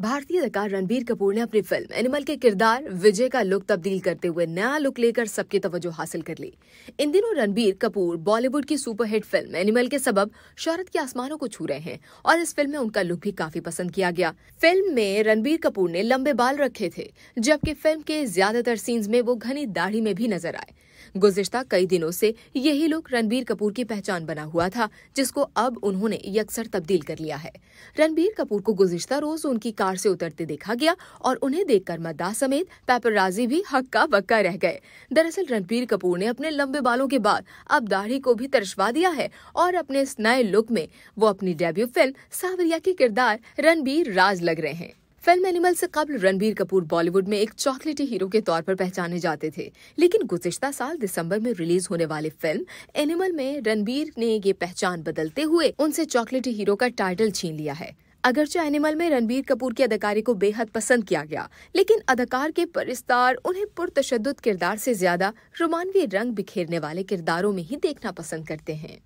भारतीय अदाकार रणबीर कपूर ने अपनी फ़िल्म एनिमल के किरदार विजय का लुक तब्दील करते हुए नया लुक लेकर सबकी तवज्जो हासिल कर ली। इन दिनों रणबीर कपूर बॉलीवुड की सुपरहिट फ़िल्म एनिमल के सबब शौहरत के आसमानों को छू रहे हैं और इस फ़िल्म में उनका लुक भी काफ़ी पसंद किया गया। फ़िल्म में रणबीर कपूर ने लंबे बाल रखे थे, जबकि फ़िल्म के ज़्यादातर सीन्स में वो घनी दाढ़ी में भी नज़र आए। गुजश्ता कई दिनों से यही लुक रणबीर कपूर की पहचान बना हुआ था, जिसको अब उन्होंने यकसर तब्दील कर लिया है। रणबीर कपूर को गुजश्ता रोज उनकी कार से उतरते देखा गया और उन्हें देखकर मद्दा समेत पेपरराजी भी हक्का बक्का रह गए। दरअसल रणबीर कपूर ने अपने लंबे बालों के बाद अब दाढ़ी को भी तरशवा दिया है और अपने इस नए लुक में वो अपनी डेब्यू फ़िल्म सावरिया के किरदार रणबीर राज लग रहे हैं। फ़िल्म एनिमल से कबल रणबीर कपूर बॉलीवुड में एक चॉकलेटी हीरो के तौर पर पहचाने जाते थे। लेकिन गुजश्ता साल दिसंबर में रिलीज़ होने वाली फ़िल्म एनिमल में रणबीर ने ये पहचान बदलते हुए उनसे चॉकलेटी हीरो का टाइटल छीन लिया है। अगरचे एनिमल में रणबीर कपूर की अदाकारी को बेहद पसंद किया गया, लेकिन अदाकार के परिस्तार उन्हें पुरतशद किरदार से ज़्यादा रोमानवी रंग बिखेरने वाले किरदारों में ही देखना पसंद करते हैं।